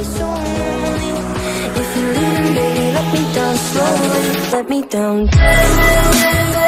If you let me down slowly. Let me down.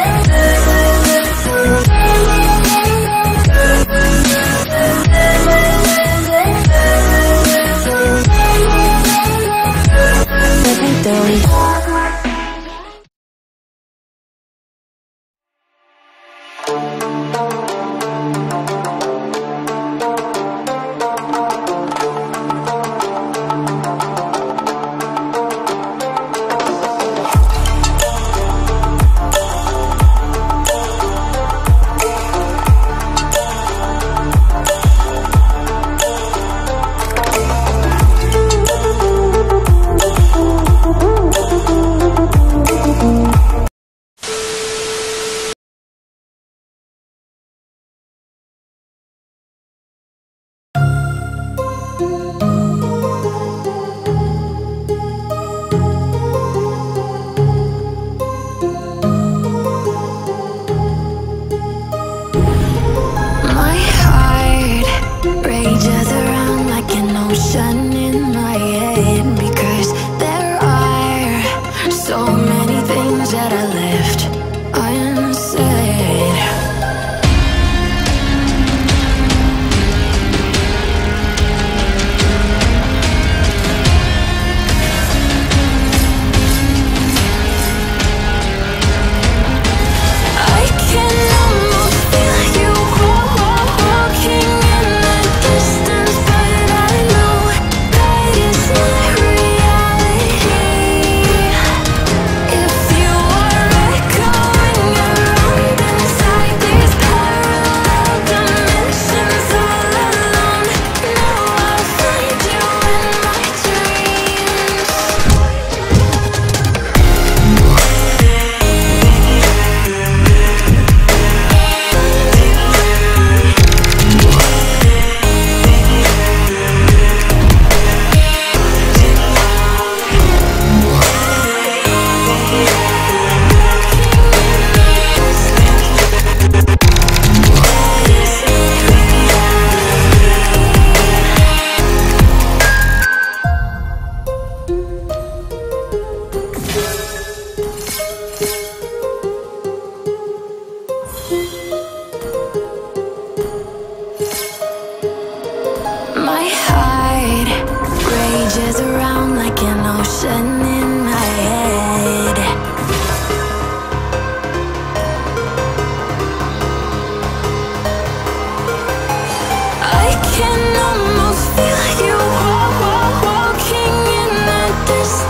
this